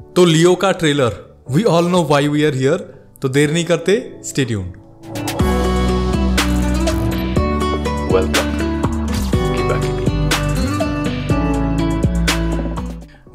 तो लियो का trailer we all know why we are here तो देर नहीं करते. Kibaki.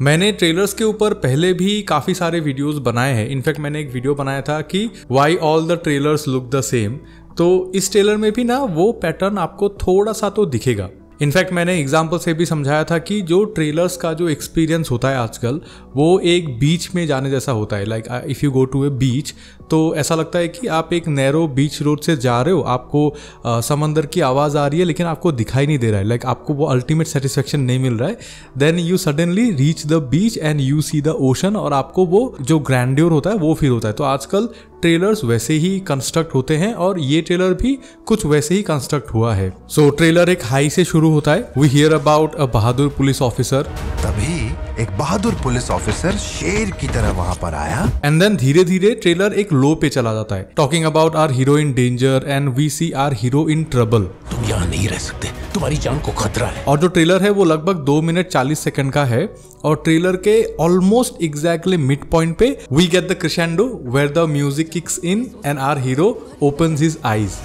मैंने ट्रेलर्स के ऊपर पहले भी काफ़ी सारे वीडियोस बनाए हैं. इनफैक्ट मैंने एक वीडियो बनाया था कि why all the trailers look the same तो इस ट्रेलर में भी ना वो पैटर्न आपको थोड़ा सा तो दिखेगा. इनफैक्ट मैंने एग्ज़ाम्पल से भी समझाया था कि जो ट्रेलर्स का जो एक्सपीरियंस होता है आजकल वो एक बीच में जाने जैसा होता है। Like if you go to a beach तो ऐसा लगता है कि आप एक नैरो बीच रोड से जा रहे हो आपको अ, समंदर की आवाज़ आ रही है लेकिन आपको दिखाई नहीं दे रहा है। लाइक आपको वो अल्टीमेट सेटिस्फेक्शन नहीं मिल रहा है। Then you suddenly reach the beach and you see the ocean और आपको वो जो ग्रैंड्योर होता है वो फील होता है। तो आजकल ट्रेलर्स वैसे ही कंस्ट्रक्ट होते हैं और ये ट्रेलर भी कुछ वैसे ही कंस्ट्रक्ट हुआ है। सो so, ट्रेलर एक हाई से शुरू होता है। We hear about a bahadur police officer तभी एक बहादुर पुलिस ऑफिसर शेर की तरह वहाँ पर आया। एंड देन धीरे धीरे ट्रेलर एक लो पे चला जाता है। Talking about our hero in danger and we see our hero in trouble तुम यहाँ नहीं रह सकते। तुम्हारी जान को खतरा है। और जो ट्रेलर है वो लगभग दो मिनट चालीस सेकंड का है। और ट्रेलर के ऑलमोस्ट एग्जैक्टली मिड पॉइंट पे we get the crescendo where the music kicks in and our hero opens his eyes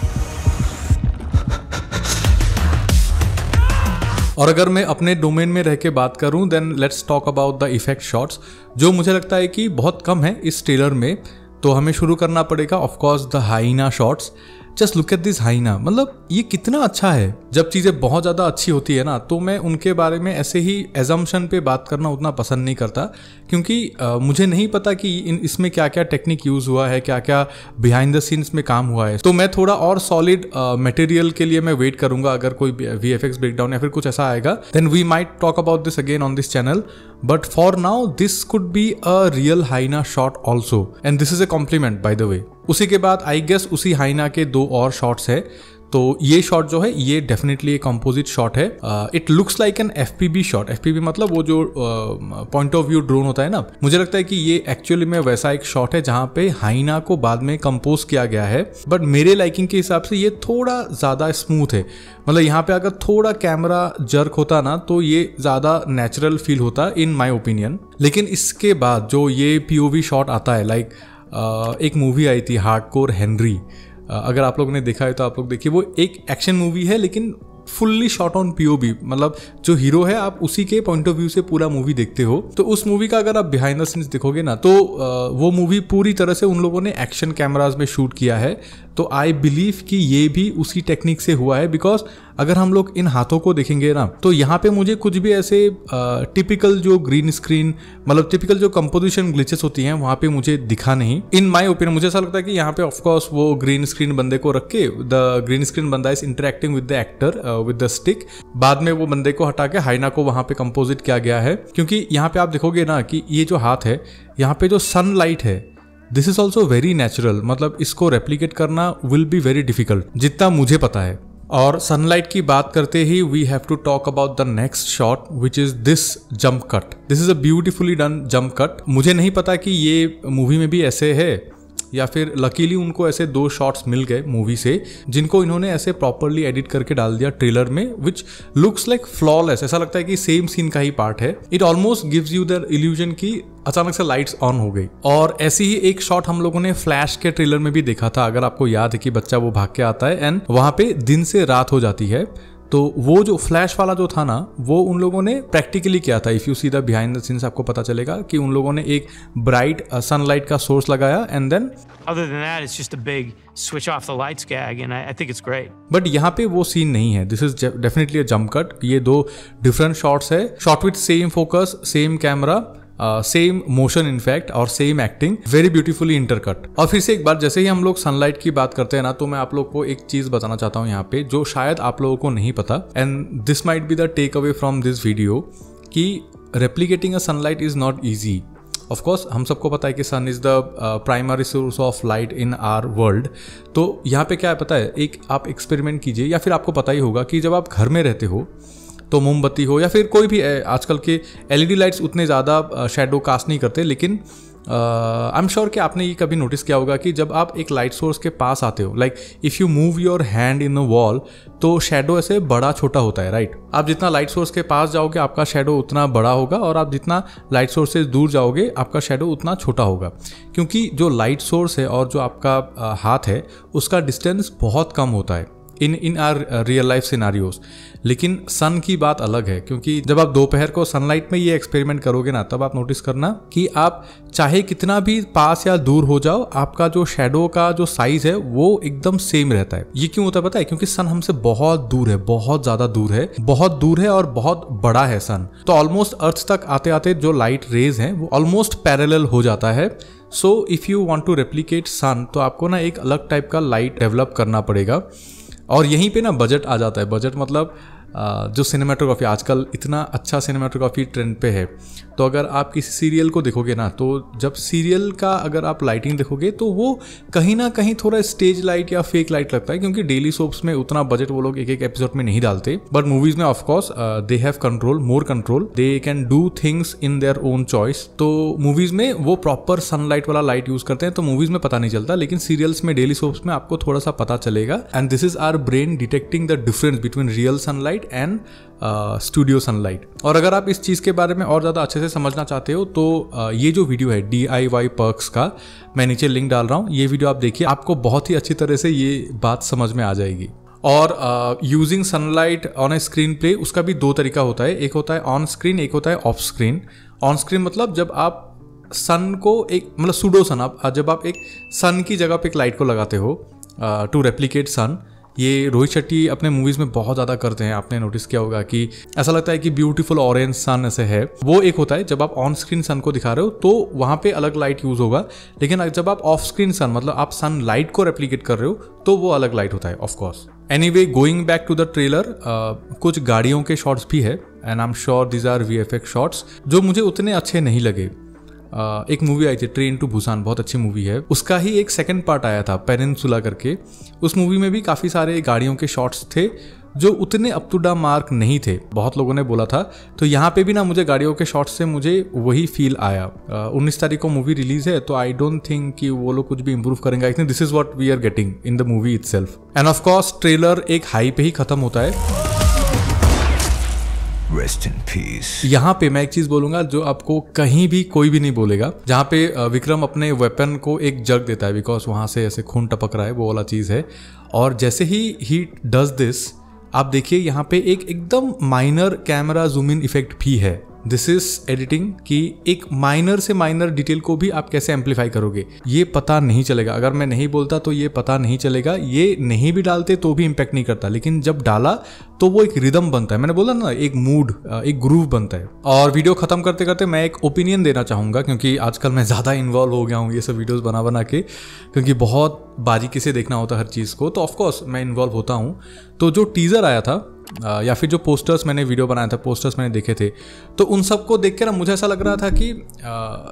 और अगर मैं अपने डोमेन में रह के बात करूँ then let's talk about the effect shots जो मुझे लगता है कि बहुत कम है इस ट्रेलर में तो हमें शुरू करना पड़ेगा of course the hyena shots just look at this hyena मतलब ये कितना अच्छा है। जब चीज़ें बहुत ज़्यादा अच्छी होती है ना तो मैं उनके बारे में ऐसे ही एजम्पन पे बात करना उतना पसंद नहीं करता। क्योंकि अ, मुझे नहीं पता कि इन इसमें क्या क्या टेक्निक यूज़ हुआ है क्या क्या बिहाइंड द सीन्स में काम हुआ है। तो मैं थोड़ा और सॉलिड मटेरियल के लिए मैं वेट करूँगा। अगर कोई वी एफ़ एक्स ब्रेकडाउन या फिर कुछ ऐसा आएगा then we might talk about this again on this channel but for now this could be a real hyena shot also and this is a compliment by the way उसी के बाद I guess उसी हाइना के दो और shots है। तो ये शॉट जो है, ये डेफिनेटली एक कंपोजिट शॉट है। It looks like an F P B shot F P B मतलब वो जो पॉइंट ऑफ़ व्यू ड्रोन होता है ना, मुझे लगता है कि ये एक्चुअली में वैसा एक शॉट है जहाँ पे हाइना को बाद में कंपोज किया गया है। बट मेरे लाइकिंग के हिसाब से ये थोड़ा ज़्यादा स्मूथ है। मतलब यहाँ पे अगर थोड़ा कैमरा जर्क होता ना तो ये ज़्यादा नेचुरल फील होता इन माई ओपिनियन लेकिन इसके बाद जो ये पी ओ वी शॉट आता है लाइक एक मूवी आई थी हार्ड कोर हेनरी अगर आप लोगों ने देखा है तो आप लोग देखिए, वो एक एक्शन मूवी है, लेकिन फुल्ली शॉट ऑन पीओबी मतलब जो हीरो है, आप उसी के पॉइंट ऑफ़ व्यू से पूरा मूवी देखते हो। तो उस मूवी का अगर आप बिहाइंड द सीन्स देखोगे ना तो वो मूवी पूरी तरह से उन लोगों ने एक्शन कैमराज में शूट किया है। तो आई बिलीव कि ये भी उसी टेक्निक से हुआ है बिकॉज़ अगर हम लोग इन हाथों को देखेंगे ना तो यहाँ पे मुझे कुछ भी ऐसे टिपिकल जो ग्रीन स्क्रीन मतलब टिपिकल जो कंपोजिशन ग्लिचेस होती हैं, वहाँ पे मुझे दिखा नहीं। इन माई ओपिनियन मुझे ऐसा लगता है कि यहाँ पे ऑफकोर्स वो ग्रीन स्क्रीन बंदे को रख के द ग्रीन स्क्रीन बंदा is interacting with the actor with the stick बाद में वो बंदे को हटा के हाइना को वहाँ पे कंपोजिट किया गया है, क्योंकि यहाँ पे आप देखोगे ना कि ये जो हाथ है, यहाँ पे जो सनलाइट है this is also very natural मतलब इसको रेप्लीकेट करना विल बी वेरी डिफ़िकल्ट जितना मुझे पता है। और सनलाइट की बात करते ही we have to talk about the next shot which is this jump cut this is a beautifully done jump cut मुझे नहीं पता कि ये मूवी में भी ऐसे है। या फिर लकीली उनको ऐसे दो शॉट्स मिल गए मूवी से, जिनको इन्होंने ऐसे प्रॉपरली एडिट करके डाल दिया ट्रेलर में विच लुक्स लाइक फ्लॉलेस ऐसा लगता है कि सेम सीन का ही पार्ट है। It almost gives you the illusion की अचानक से लाइट्स ऑन हो गई। और ऐसी ही एक शॉट हम लोगों ने फ्लैश के ट्रेलर में भी देखा था, अगर आपको याद है कि बच्चा वो भाग के आता है एंड वहाँ पे दिन से रात हो जाती है। तो वो जो फ्लैश वाला जो था ना वो उन लोगों ने प्रैक्टिकली किया था। If you see the behind the scenes आपको पता चलेगा कि उन लोगों ने एक ब्राइट सनलाइट का सोर्स लगाया and then Other than that, it's just a big switch off the lights gag, and I, I think it's great. But यहाँ पे वो सीन नहीं है। This is definitely a jump cut ये दो different shots है। Shot with same focus same camera same motion in fact और same acting very beautifully intercut और फिर से एक बार, जैसे ही हम लोग सनलाइट की बात करते हैं ना तो मैं आप लोग को एक चीज़ बताना चाहता हूँ यहाँ पे, जो शायद आप लोगों को नहीं पता and this might be the take away from this video कि replicating a sunlight is not easy of course हम सबको पता है कि sun is the primary source of light in our world तो यहाँ पे क्या है, पता है? एक आप एक्सपेरिमेंट कीजिए, या फिर आपको पता ही होगा कि जब आप घर में रहते हो तो मोमबत्ती हो या फिर कोई भी आजकल के एलईडी लाइट्स उतने ज़्यादा शेडो कास्ट नहीं करते, लेकिन आई एम श्योर कि आपने ये कभी नोटिस किया होगा कि जब आप एक लाइट सोर्स के पास आते हो like if you move your hand in a wall तो शेडो ऐसे बड़ा छोटा होता है राइट right? आप जितना लाइट सोर्स के पास जाओगे, आपका शेडो उतना बड़ा होगा और आप जितना लाइट सोर्स से दूर जाओगे, आपका शेडो उतना छोटा होगा क्योंकि जो लाइट सोर्स है और जो आपका हाथ है, उसका डिस्टेंस बहुत कम होता है in in our real life scenarios लेकिन सन की बात अलग है, क्योंकि जब आप दोपहर को सनलाइट में ये एक्सपेरिमेंट करोगे ना, तब आप नोटिस करना कि आप चाहे कितना भी पास या दूर हो जाओ, आपका जो शेडो का जो साइज़ है, वो एकदम सेम रहता है। ये क्यों होता है पता है? क्योंकि सन हमसे बहुत दूर है, बहुत ज़्यादा दूर है, बहुत दूर है और बहुत बड़ा है सन तो ऑलमोस्ट अर्थ तक आते आते जो लाइट रेज है, वो ऑलमोस्ट पैरेलल हो जाता है। So if you want to replicate sun तो आपको ना एक अलग टाइप का लाइट डेवलप करना पड़ेगा। और यहीं पे ना बजट आ जाता है। बजट मतलब जो सिनेमाटोग्राफी आजकल इतना अच्छा सिनेमाटोग्राफी ट्रेंड पे है तो अगर आप किसी सीरियल को देखोगे ना तो जब सीरियल का अगर आप लाइटिंग देखोगे तो वो कहीं ना कहीं थोड़ा स्टेज लाइट या फेक लाइट लगता है, क्योंकि डेली सोप्स में उतना बजट वो लोग एक एक एपिसोड में नहीं डालते। बट मूवीज़ में of course they have control more control they can do things in their own choice तो मूवीज़ में वो प्रॉपर सनलाइट वाला लाइट यूज़ करते हैं तो मूवीज़ में पता नहीं चलता, लेकिन सीरियल्स में डेली सोप्स में आपको थोड़ा सा पता चलेगा। And this is our brain detecting the difference between real sunlight and studio sunlight और अगर आप इस चीज़ के बारे में और ज़्यादा अच्छे से समझना चाहते हो तो uh, ये जो वीडियो है डी आई वाई पर्क्स का मैं नीचे लिंक डाल रहा हूँ। ये वीडियो आप देखिए आपको बहुत ही अच्छी तरह से ये बात समझ में आ जाएगी। और using sunlight on a screen play उसका भी दो तरीका होता है। एक होता है ऑन स्क्रीन एक होता है ऑफ़ स्क्रीन ऑन स्क्रीन मतलब जब आप सन को एक मतलब सुडो सन आप जब आप एक सन की जगह पे एक लाइट को लगाते हो टू रेप्लीकेट सन ये रोहित शेट्टी अपने मूवीज़ में बहुत ज़्यादा करते हैं। आपने नोटिस किया होगा कि ऐसा लगता है कि ब्यूटीफुल ऑरेंज सन ऐसे है। वो एक होता है, जब आप ऑन स्क्रीन सन को दिखा रहे हो तो वहाँ पे अलग लाइट यूज़ होगा। लेकिन जब आप ऑफ़ स्क्रीन सन मतलब आप सन लाइट को रेप्लीकेट कर रहे हो तो वो अलग लाइट होता है of course anyway going back to the trailer कुछ गाड़ियों के शॉर्ट्स भी है and I am sure these are V F X shorts जो मुझे उतने अच्छे नहीं लगे। एक मूवी आई थी ट्रेन टू भूसान बहुत अच्छी मूवी है। उसका ही एक सेकेंड पार्ट आया था पेनिनसुला करके। उस मूवी में भी काफ़ी सारे गाड़ियों के शॉट्स थे, जो उतने अप टू डा मार्क नहीं थे। बहुत लोगों ने बोला था। तो यहाँ पे भी ना मुझे गाड़ियों के शॉट्स से मुझे वही फील आया। उन्नीस तारीख को मूवी रिलीज़ है तो आई डोंट थिंक कि वो लोग कुछ भी इम्प्रूव करेंगे। I think this is what we are getting in the movie itself and of course trailer एक हाई पे ही खत्म होता है। रेस्ट इन पीस यहाँ पे मैं एक चीज़ बोलूँगा जो आपको कहीं भी कोई भी नहीं बोलेगा। जहाँ पे विक्रम अपने वेपन को एक जग देता है बिकॉज़ वहाँ से ऐसे खून टपक रहा है, वो वाला चीज़ है। और जैसे ही ही डज दिस आप देखिए यहाँ पे एक एकदम minor camera zoom in effect भी है। दिस इज़ एडिटिंग कि एक माइनर से माइनर डिटेल को भी आप कैसे एम्पलीफाई करोगे? ये पता नहीं चलेगा। अगर मैं नहीं बोलता तो ये पता नहीं चलेगा। ये नहीं भी डालते तो भी इम्पैक्ट नहीं करता। लेकिन जब डाला तो वो एक रिदम बनता है। मैंने बोला ना, एक मूड एक ग्रूव बनता है। और वीडियो खत्म करते करते मैं एक ओपिनियन देना चाहूँगा, क्योंकि आजकल मैं ज़्यादा इन्वॉल्व हो गया हूँ ये सब वीडियोज़ बना बना के, क्योंकि बहुत बारीकी से देखना होता हर चीज़ को। तो ऑफकोर्स मैं इन्वॉल्व होता हूँ। तो जो टीज़र आया था या फिर जो पोस्टर्स मैंने वीडियो बनाया था पोस्टर्स मैंने देखे थे तो उन सबको देख के ना मुझे ऐसा लग रहा था कि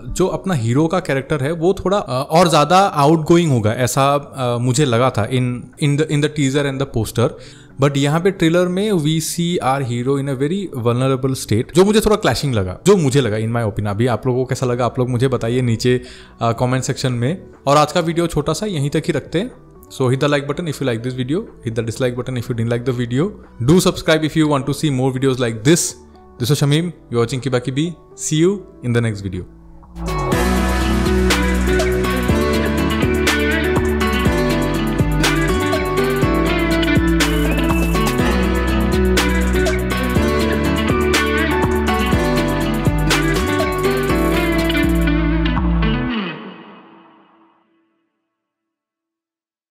जो अपना हीरो का कैरेक्टर है, वो थोड़ा और ज़्यादा आउट गोइंग होगा, ऐसा मुझे लगा था in in the in the teaser and the poster but यहाँ पे ट्रेलर में we see our hero in a very vulnerable state जो मुझे थोड़ा क्लैशिंग लगा, जो मुझे लगा इन माई ओपिनियन अभी आप लोगों को कैसा लगा, आप लोग मुझे बताइए नीचे कमेंट सेक्शन में. और आज का वीडियो छोटा सा, यहीं तक ही रखते हैं. So hit the like button if you like this video, hit the dislike button if you didn't like the video. Do subscribe if you want to see more videos like this. This is Shamim, you're watching Kibaki B. See you in the next video.